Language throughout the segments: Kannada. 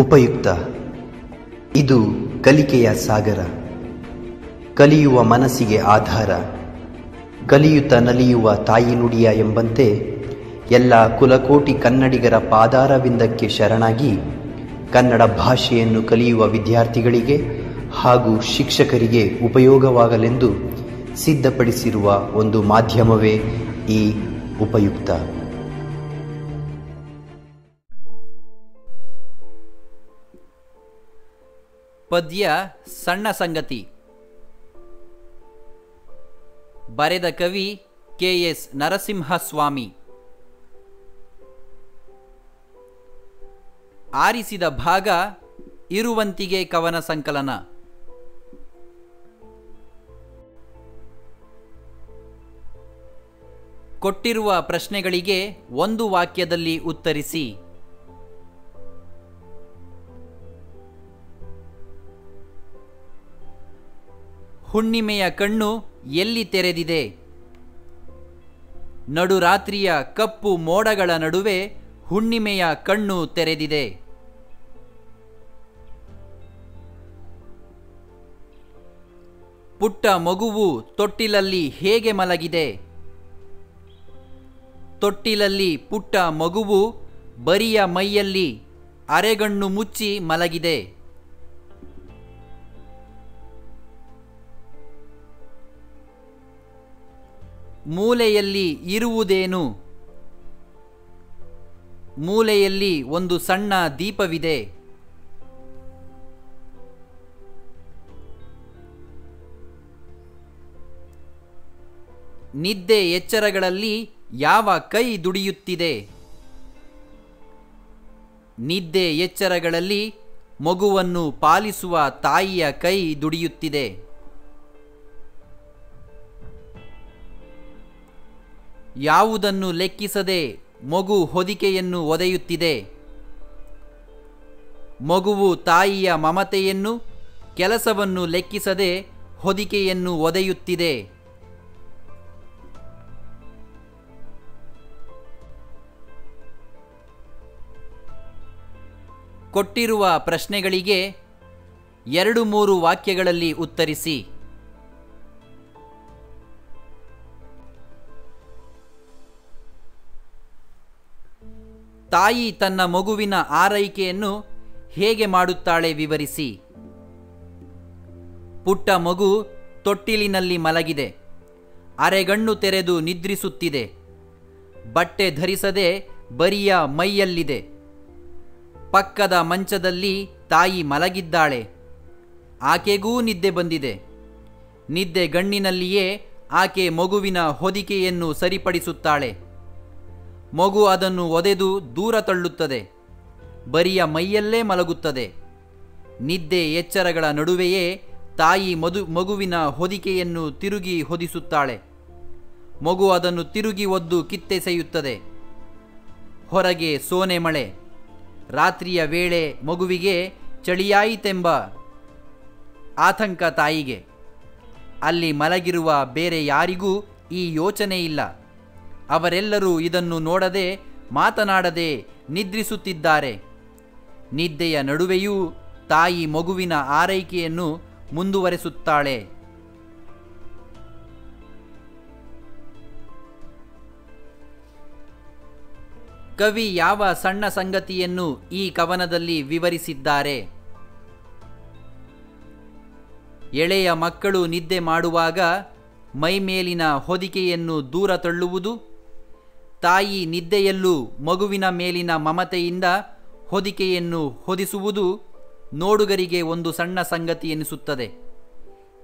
ಉಪಯುಕ್ತ. ಇದು ಕಲಿಕೆಯ ಸಾಗರ. ಕಲಿಯುವ ಮನಸ್ಸಿಗೆ ಆಧಾರ. ಕಲಿಯುತ್ತ ನಲಿಯುವ ತಾಯಿ ನುಡಿಯ ಎಂಬಂತೆ ಎಲ್ಲ ಕುಲಕೋಟಿ ಕನ್ನಡಿಗರ ಪಾದಾರವಿಂದಕ್ಕೆ ಶರಣಾಗಿ ಕನ್ನಡ ಭಾಷೆಯನ್ನು ಕಲಿಯುವ ವಿದ್ಯಾರ್ಥಿಗಳಿಗೆ ಹಾಗೂ ಶಿಕ್ಷಕರಿಗೆ ಉಪಯೋಗವಾಗಲೆಂದು ಸಿದ್ಧಪಡಿಸಿರುವ ಒಂದು ಮಾಧ್ಯಮವೇ ಈ ಉಪಯುಕ್ತ. ಪದ್ಯ ಸಣ್ಣ ಸಂಗತಿ. ಬರೆದ ಕವಿ ಕೆ ಎಸ್ ನರಸಿಂಹಸ್ವಾಮಿ. ಆರಿಸಿದ ಭಾಗ ಇರುವಂತಿಗೆ ಕವನ ಸಂಕಲನ. ಕೊಟ್ಟಿರುವ ಪ್ರಶ್ನೆಗಳಿಗೆ ಒಂದು ವಾಕ್ಯದಲ್ಲಿ ಉತ್ತರಿಸಿ. ಹುಣ್ಣಿಮೆಯ ಕಣ್ಣು ಎಲ್ಲಿ ತೆರೆದಿದೆ? ನಡುರಾತ್ರಿಯ ಕಪ್ಪು ಮೋಡಗಳ ನಡುವೆ ಹುಣ್ಣಿಮೆಯ ಕಣ್ಣು ತೆರೆದಿದೆ. ಪುಟ್ಟ ಮಗುವು ತೊಟ್ಟಿಲಲ್ಲಿ ಹೇಗೆ ಮಲಗಿದೆ? ತೊಟ್ಟಿಲಲ್ಲಿ ಪುಟ್ಟ ಮಗುವು ಬರಿಯ ಮೈಯಲ್ಲಿ ಅರೆಗಣ್ಣು ಮುಚ್ಚಿ ಮಲಗಿದೆ. ಮೂಲೆಯಲ್ಲಿ ಇರುವುದೇನು? ಮೂಲೆಯಲ್ಲಿ ಒಂದು ಸಣ್ಣ ದೀಪವಿದೆ. ನಿದ್ದೆ ಎಚ್ಚರಗಳಲ್ಲಿ ಯಾವ ಕೈ ದುಡಿಯುತ್ತಿದೆ? ನಿದ್ದೆ ಎಚ್ಚರಗಳಲ್ಲಿ ಮಗುವನ್ನು ಪಾಲಿಸುವ ತಾಯಿಯ ಕೈ ದುಡಿಯುತ್ತಿದೆ. ಯಾವುದನ್ನು ಲೆಕ್ಕಿಸದೆ ಮಗು ಹೊದಿಕೆಯನ್ನು ಒದೆಯುತ್ತಿದೆ? ಮಗುವು ತಾಯಿಯ ಮಮತೆಯನ್ನು, ಕೆಲಸವನ್ನು ಲೆಕ್ಕಿಸದೆ ಹೊದಿಕೆಯನ್ನು ಒದೆಯುತ್ತಿದೆ. ಕೊಟ್ಟಿರುವ ಪ್ರಶ್ನೆಗಳಿಗೆ ಎರಡು ಮೂರು ವಾಕ್ಯಗಳಲ್ಲಿ ಉತ್ತರಿಸಿ. ತಾಯಿ ತನ್ನ ಮಗುವಿನ ಆರೈಕೆಯನ್ನು ಹೇಗೆ ಮಾಡುತ್ತಾಳೆ ವಿವರಿಸಿ. ಪುಟ್ಟ ಮಗು ತೊಟ್ಟಿಲಿನಲ್ಲಿ ಮಲಗಿದೆ. ಅರೆಗಣ್ಣು ತೆರೆದು ನಿದ್ರಿಸುತ್ತಿದೆ. ಬಟ್ಟೆ ಧರಿಸದೆ ಬರಿಯ ಮೈಯಲ್ಲಿದೆ. ಪಕ್ಕದ ಮಂಚದಲ್ಲಿ ತಾಯಿ ಮಲಗಿದ್ದಾಳೆ. ಆಕೆಗೂ ನಿದ್ದೆ ಬಂದಿದೆ. ನಿದ್ದೆ ಗಣ್ಣಿನಲ್ಲಿಯೇ ಆಕೆ ಮಗುವಿನ ಹೊದಿಕೆಯನ್ನು ಸರಿಪಡಿಸುತ್ತಾಳೆ. ಮಗು ಅದನ್ನು ಒದೆದು ದೂರ ತಳ್ಳುತ್ತದೆ. ಬರಿಯ ಮೈಯಲ್ಲೇ ಮಲಗುತ್ತದೆ. ನಿದ್ದೆ ಎಚ್ಚರಗಳ ನಡುವೆಯೇ ತಾಯಿ ಮದು, ಮಗುವಿನ ಹೊದಿಕೆಯನ್ನು ತಿರುಗಿ ಹೊದಿಸುತ್ತಾಳೆ. ಮಗು ಅದನ್ನು ತಿರುಗಿ ಒದ್ದು ಕಿತ್ತೆಸೆಯುತ್ತದೆ ಹೊರಗೆ ಸೋನೆ ಮಳೆ. ರಾತ್ರಿಯ ವೇಳೆ ಮಗುವಿಗೆ ಚಳಿಯಾಯಿತೆಂಬ ಆತಂಕ ತಾಯಿಗೆ. ಅಲ್ಲಿ ಮಲಗಿರುವ ಬೇರೆ ಯಾರಿಗೂ ಈ ಯೋಚನೆ ಇಲ್ಲ. ಅವರೆಲ್ಲರೂ ಇದನ್ನು ನೋಡದೆ ಮಾತನಾಡದೆ ನಿದ್ರಿಸುತ್ತಿದ್ದಾರೆ. ನಿದ್ದೆಯ ನಡುವೆಯೂ ತಾಯಿ ಮಗುವಿನ ಆರೈಕೆಯನ್ನು ಮುಂದುವರೆಸುತ್ತಾಳೆ. ಕವಿ ಯಾವ ಸಣ್ಣ ಸಂಗತಿಯನ್ನು ಈ ಕವನದಲ್ಲಿ ವಿವರಿಸಿದ್ದಾರೆ? ಎಳೆಯ ಮಕ್ಕಳು ನಿದ್ದೆ ಮಾಡುವಾಗ ಮೈಮೇಲಿನ ಹೊದಿಕೆಯನ್ನು ದೂರ ತಳ್ಳುವುದು? ತಾಯಿ ನಿದ್ದೆಯಲ್ಲೂ ಮಗುವಿನ ಮೇಲಿನ ಮಮತೆಯಿಂದ ಹೊದಿಕೆಯನ್ನು ಹೊದಿಸುವುದು ನೋಡುಗರಿಗೆ ಒಂದು ಸಣ್ಣ ಸಂಗತಿ ಎನಿಸುತ್ತದೆ.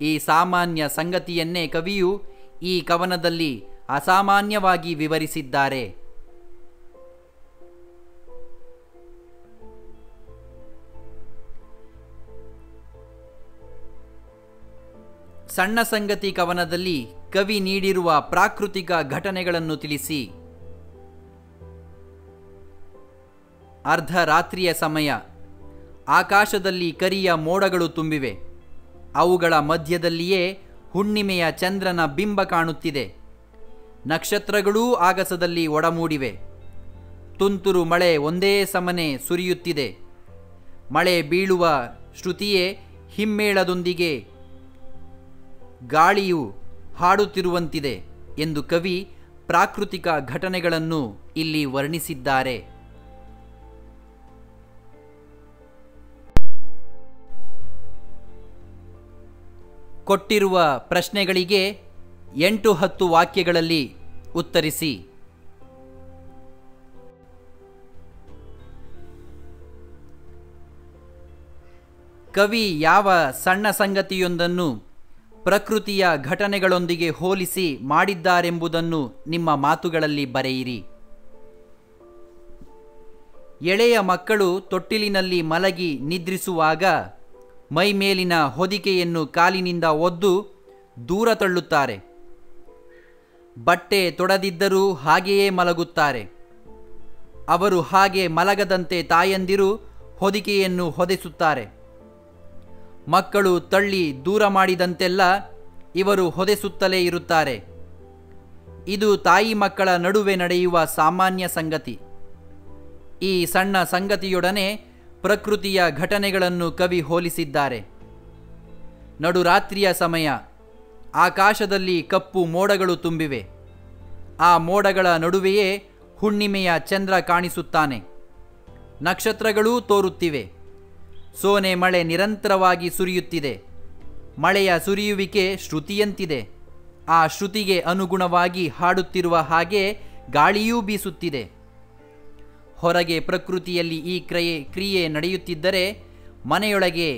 ಈ ಸಾಮಾನ್ಯ ಸಂಗತಿಯನ್ನೇ ಕವಿಯು ಈ ಕವನದಲ್ಲಿ ಅಸಾಮಾನ್ಯವಾಗಿ ವಿವರಿಸಿದ್ದಾರೆ. ಸಣ್ಣ ಸಂಗತಿ ಕವನದಲ್ಲಿ ಕವಿ ನೀಡಿರುವ ಪ್ರಾಕೃತಿಕ ಘಟನೆಗಳನ್ನು ತಿಳಿಸಿ. ಅರ್ಧರಾತ್ರಿಯ ಸಮಯ. ಆಕಾಶದಲ್ಲಿ ಕರಿಯ ಮೋಡಗಳು ತುಂಬಿವೆ. ಅವುಗಳ ಮಧ್ಯದಲ್ಲಿಯೇ ಹುಣ್ಣಿಮೆಯ ಚಂದ್ರನ ಬಿಂಬ ಕಾಣುತ್ತಿದೆ. ನಕ್ಷತ್ರಗಳೂ ಆಗಸದಲ್ಲಿ ಒಡಮೂಡಿವೆ. ತುಂತುರು ಮಳೆ ಒಂದೇ ಸಮನೆ ಸುರಿಯುತ್ತಿದೆ. ಮಳೆ ಬೀಳುವ ಶ್ರುತಿಯೇ ಹಿಮ್ಮೇಳದೊಂದಿಗೆ ಗಾಳಿಯು ಹಾಡುತ್ತಿರುವಂತಿದೆ ಎಂದು ಕವಿ ಪ್ರಾಕೃತಿಕ ಘಟನೆಗಳನ್ನು ಇಲ್ಲಿ ವರ್ಣಿಸಿದ್ದಾರೆ. ಕೊಟ್ಟಿರುವ ಪ್ರಶ್ನೆಗಳಿಗೆ ಎಂಟು ಹತ್ತು ವಾಕ್ಯಗಳಲ್ಲಿ ಉತ್ತರಿಸಿ. ಕವಿ ಯಾವ ಸಣ್ಣ ಸಂಗತಿಯೊಂದನ್ನು ಪ್ರಕೃತಿಯ ಘಟನೆಗಳೊಂದಿಗೆ ಹೋಲಿಸಿ ಮಾಡಿದ್ದಾರೆಂಬುದನ್ನು ನಿಮ್ಮ ಮಾತುಗಳಲ್ಲಿ ಬರೆಯಿರಿ. ಎಳೆಯ ಮಕ್ಕಳು ತೊಟ್ಟಿಲಿನಲ್ಲಿ ಮಲಗಿ ನಿದ್ರಿಸುವಾಗ ಮೈಮೇಲಿನ ಹೊದಿಕೆಯನ್ನು ಕಾಲಿನಿಂದ ಒದ್ದು ದೂರ ತಳ್ಳುತ್ತಾರೆ. ಬಟ್ಟೆ ತೊಡದಿದ್ದರೂ ಹಾಗೆಯೇ ಮಲಗುತ್ತಾರೆ. ಅವರು ಹಾಗೆ ಮಲಗದಂತೆ ತಾಯಂದಿರು ಹೊದಿಕೆಯನ್ನು ಹೊದೆಸುತ್ತಾರೆ. ಮಕ್ಕಳು ತಳ್ಳಿ ದೂರ ಮಾಡಿದಂತೆಲ್ಲ ಇವರು ಹೊದೆಸುತ್ತಲೇ ಇರುತ್ತಾರೆ. ಇದು ತಾಯಿ ಮಕ್ಕಳ ನಡುವೆ ನಡೆಯುವ ಸಾಮಾನ್ಯ ಸಂಗತಿ. ಈ ಸಣ್ಣ ಸಂಗತಿಯೊಡನೆ ಪ್ರಕೃತಿಯ ಘಟನೆಗಳನ್ನು ಕವಿ ಹೋಲಿಸಿದ್ದಾರೆ. ನಡುರಾತ್ರಿಯ ಸಮಯ, ಆಕಾಶದಲ್ಲಿ ಕಪ್ಪು ಮೋಡಗಳು ತುಂಬಿವೆ. ಆ ಮೋಡಗಳ ನಡುವೆಯೇ ಹುಣ್ಣಿಮೆಯ ಚಂದ್ರ ಕಾಣಿಸುತ್ತಾನೆ. ನಕ್ಷತ್ರಗಳೂ ತೋರುತ್ತಿವೆ. ಸೋನೆ ಮಳೆ ನಿರಂತರವಾಗಿ ಸುರಿಯುತ್ತಿದೆ. ಮಳೆಯ ಸುರಿಯುವಿಕೆ ಶ್ರುತಿಯಂತಿದೆ. ಆ ಶ್ರುತಿಗೆ ಅನುಗುಣವಾಗಿ ಹಾಡುತ್ತಿರುವ ಹಾಗೆ ಗಾಳಿಯೂ ಬೀಸುತ್ತಿದೆ. ಹೊರಗೆ ಪ್ರಕೃತಿಯಲ್ಲಿ ಈ ಕ್ರಿಯೆ ಕ್ರಿಯೆ ನಡೆಯುತ್ತಿದ್ದರೆ ಮನೆಯೊಳಗೆ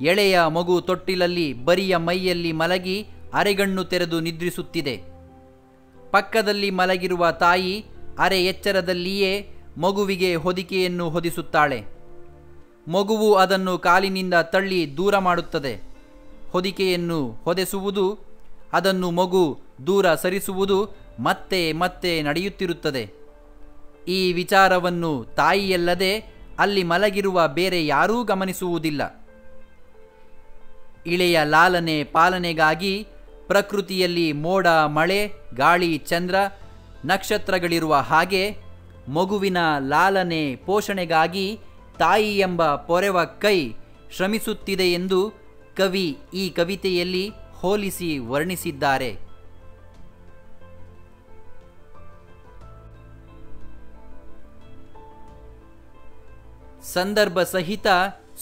ಎಳೆಯ ಮಗು ತೊಟ್ಟಿಲಲ್ಲಿ ಬರಿಯ ಮೈಯಲ್ಲಿ ಮಲಗಿ ಅರೆಗಣ್ಣು ತೆರೆದು ನಿದ್ರಿಸುತ್ತಿದೆ. ಪಕ್ಕದಲ್ಲಿ ಮಲಗಿರುವ ತಾಯಿ ಅರೆ ಎಚ್ಚರದಲ್ಲಿಯೇ ಮಗುವಿಗೆ ಹೊದಿಕೆಯನ್ನು ಹೊದಿಸುತ್ತಾಳೆ. ಮಗುವು ಅದನ್ನು ಕಾಲಿನಿಂದ ತಳ್ಳಿ ದೂರ ಮಾಡುತ್ತದೆ. ಹೊದಿಕೆಯನ್ನು ಹೊದೆಸುವುದು, ಅದನ್ನು ಮಗು ದೂರ ಸರಿಸುವುದು ಮತ್ತೆ ಮತ್ತೆ ನಡೆಯುತ್ತಿರುತ್ತದೆ. ಈ ವಿಚಾರವನ್ನು ತಾಯಿಯಲ್ಲದೆ ಅಲ್ಲಿ ಮಲಗಿರುವ ಬೇರೆ ಯಾರೂ ಗಮನಿಸುವುದಿಲ್ಲ. ಇಳೆಯ ಲಾಲನೆ ಪಾಲನೆಗಾಗಿ ಪ್ರಕೃತಿಯಲ್ಲಿ ಮೋಡ, ಮಳೆ, ಗಾಳಿ, ಚಂದ್ರ ನಕ್ಷತ್ರಗಳಿರುವ ಹಾಗೆ ಮಗುವಿನ ಲಾಲನೆ ಪೋಷಣೆಗಾಗಿ ತಾಯಿ ಎಂಬ ಪೊರೆವ ಕೈ ಶ್ರಮಿಸುತ್ತಿದೆ ಎಂದು ಕವಿ ಈ ಕವಿತೆಯಲ್ಲಿ ಹೋಲಿಸಿ ವರ್ಣಿಸಿದ್ದಾರೆ. ಸಂದರ್ಭ ಸಹಿತ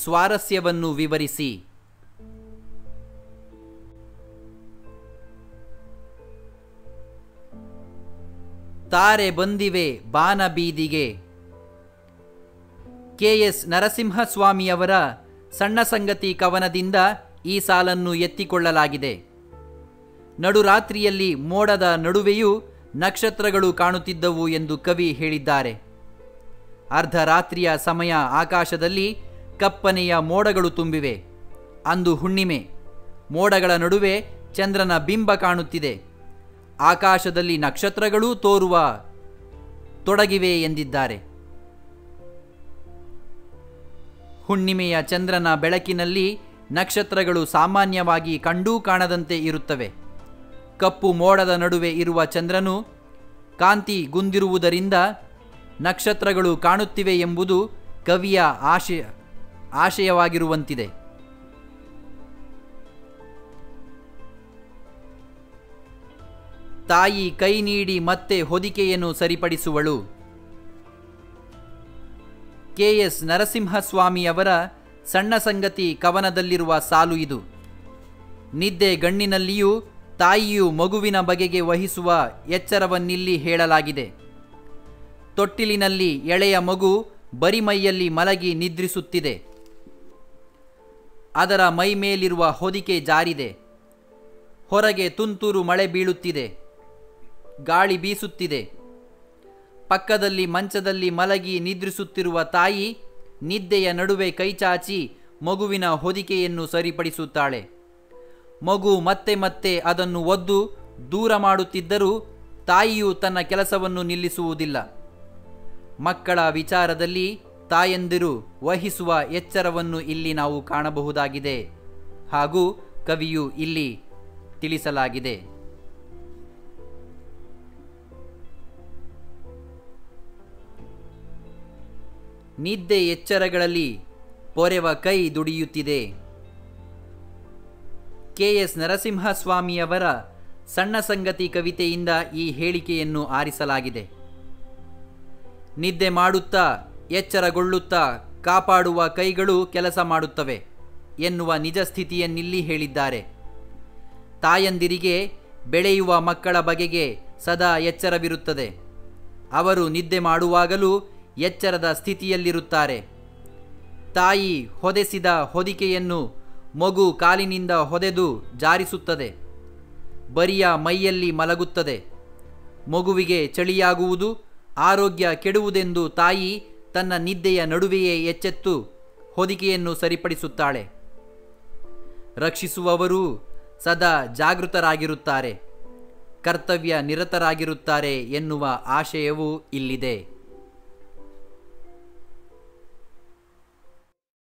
ಸ್ವಾರಸ್ಯವನ್ನು ವಿವರಿಸಿ. ತಾರೆ ಬಂದಿವೆ ಬಾನ ಬೀದಿಗೆ ಕೆ ಎಸ್ ನರಸಿಂಹಸ್ವಾಮಿಯವರ ಸಣ್ಣ ಸಂಗತಿ ಕವನದಿಂದ ಈ ಸಾಲನ್ನು ಎತ್ತಿಕೊಳ್ಳಲಾಗಿದೆ. ನಡುರಾತ್ರಿಯಲ್ಲಿ ಮೋಡದ ನಡುವೆಯೂ ನಕ್ಷತ್ರಗಳು ಕಾಣುತ್ತಿದ್ದವು ಎಂದು ಕವಿ ಹೇಳಿದ್ದಾರೆ. ಅರ್ಧರಾತ್ರಿಯ ಸಮಯ ಆಕಾಶದಲ್ಲಿ ಕಪ್ಪನೆಯ ಮೋಡಗಳು ತುಂಬಿವೆ. ಅಂದು ಹುಣ್ಣಿಮೆ. ಮೋಡಗಳ ನಡುವೆ ಚಂದ್ರನ ಬಿಂಬ ಕಾಣುತ್ತಿದೆ. ಆಕಾಶದಲ್ಲಿ ನಕ್ಷತ್ರಗಳೂ ತೋರುವ ತೊಡಗಿವೆ ಎಂದಿದ್ದಾರೆ. ಹುಣ್ಣಿಮೆಯ ಚಂದ್ರನ ಬೆಳಕಿನಲ್ಲಿ ನಕ್ಷತ್ರಗಳು ಸಾಮಾನ್ಯವಾಗಿ ಕಂಡೂ ಕಾಣದಂತೆ ಇರುತ್ತವೆ. ಕಪ್ಪು ಮೋಡದ ನಡುವೆ ಇರುವ ಚಂದ್ರನು ಕಾಂತಿ ಗುಂದಿರುವುದರಿಂದ ನಕ್ಷತ್ರಗಳು ಕಾಣುತ್ತಿವೆ ಎಂಬುದು ಕವಿಯ ಆಶಯ ಆಶಯವಾಗಿರುವಂತಿದೆ. ತಾಯಿ ಕೈ ನೀಡಿ ಮತ್ತೆ ಹೊದಿಕೆಯನ್ನು ಸರಿಪಡಿಸುವಳು. ಕೆ ಎಸ್ ನರಸಿಂಹಸ್ವಾಮಿಯವರ ಸಣ್ಣ ಸಂಗತಿ ಕವನದಲ್ಲಿರುವ ಸಾಲು ಇದು. ನಿದ್ದೆ ಗಣ್ಣಿನಲ್ಲಿಯೂ ತಾಯಿಯು ಮಗುವಿನ ಬಗೆಗೆ ವಹಿಸುವ ಎಚ್ಚರವನ್ನಿಲ್ಲಿ ಹೇಳಲಾಗಿದೆ. ತೊಟ್ಟಿಲಿನಲ್ಲಿ ಎಳೆಯ ಮಗು ಬರಿಮೈಯಲ್ಲಿ ಮಲಗಿ ನಿದ್ರಿಸುತ್ತಿದೆ. ಅದರ ಮೈ ಮೇಲಿರುವ ಹೊದಿಕೆ ಜಾರಿದೆ. ಹೊರಗೆ ತುಂತುರು ಮಳೆ ಬೀಳುತ್ತಿದೆ. ಗಾಳಿ ಬೀಸುತ್ತಿದೆ. ಪಕ್ಕದಲ್ಲಿ ಮಂಚದಲ್ಲಿ ಮಲಗಿ ನಿದ್ರಿಸುತ್ತಿರುವ ತಾಯಿ ನಿದ್ದೆಯ ನಡುವೆ ಕೈಚಾಚಿ ಮಗುವಿನ ಹೊದಿಕೆಯನ್ನು ಸರಿಪಡಿಸುತ್ತಾಳೆ. ಮಗು ಮತ್ತೆ ಮತ್ತೆ ಅದನ್ನು ಒದ್ದು ದೂರ ಮಾಡುತ್ತಿದ್ದರೂ ತಾಯಿಯು ತನ್ನ ಕೆಲಸವನ್ನು ನಿಲ್ಲಿಸುವುದಿಲ್ಲ. ಮಕ್ಕಳ ವಿಚಾರದಲ್ಲಿ ತಾಯಂದಿರು ವಹಿಸುವ ಎಚ್ಚರವನ್ನು ಇಲ್ಲಿ ನಾವು ಕಾಣಬಹುದಾಗಿದೆ. ಹಾಗೂ ಕವಿಯು ಇಲ್ಲಿ ತಿಳಿಸಲಾಗಿದೆ. ನಿದ್ದೆ ಎಚ್ಚರಗಳಲ್ಲಿ ಪೊರೆವ ಕೈ ದುಡಿಯುತ್ತಿದೆ. ಕೆ ಎಸ್ ನರಸಿಂಹಸ್ವಾಮಿಯವರ ಸಣ್ಣ ಸಂಗತಿ ಕವಿತೆಯಿಂದ ಈ ಹೇಳಿಕೆಯನ್ನು ಆರಿಸಲಾಗಿದೆ. ನಿದ್ದೆ ಮಾಡುತ್ತಾ, ಎಚ್ಚರಗೊಳ್ಳುತ್ತಾ, ಕಾಪಾಡುವ ಕೈಗಳು ಕೆಲಸ ಮಾಡುತ್ತವೆ ಎನ್ನುವ ನಿಜ ಸ್ಥಿತಿಯನ್ನಿಲ್ಲಿ ಹೇಳಿದ್ದಾರೆ. ತಾಯಂದಿರಿಗೆ ಬೆಳೆಯುವ ಮಕ್ಕಳ ಬಗೆಗೆ ಸದಾ ಎಚ್ಚರವಿರುತ್ತದೆ. ಅವರು ನಿದ್ದೆ ಮಾಡುವಾಗಲೂ ಎಚ್ಚರದ ಸ್ಥಿತಿಯಲ್ಲಿರುತ್ತಾರೆ. ತಾಯಿ ಹೊದೆಸಿದ ಹೊದಿಕೆಯನ್ನು ಮಗು ಕಾಲಿನಿಂದ ಹೊದೆದು ಜಾರಿಸುತ್ತದೆ. ಬರಿಯ ಮೈಯಲ್ಲಿ ಮಲಗುತ್ತದೆ. ಮಗುವಿಗೆ ಚಳಿಯಾಗುವುದು ಆರೋಗ್ಯ ಕೆಡುವುದೆಂದು ತಾಯಿ ತನ್ನ ನಿದ್ದೆಯ ನಡುವೆಯೇ ಎಚ್ಚೆತ್ತು ಹೊದಿಕೆಯನ್ನು ಸರಿಪಡಿಸುತ್ತಾಳೆ. ರಕ್ಷಿಸುವವರೂ ಸದಾ ಜಾಗೃತರಾಗಿರುತ್ತಾರೆ. ಕರ್ತವ್ಯ ನಿರತರಾಗಿರುತ್ತಾರೆ ಎನ್ನುವ ಆಶಯವೂ ಇಲ್ಲಿದೆ.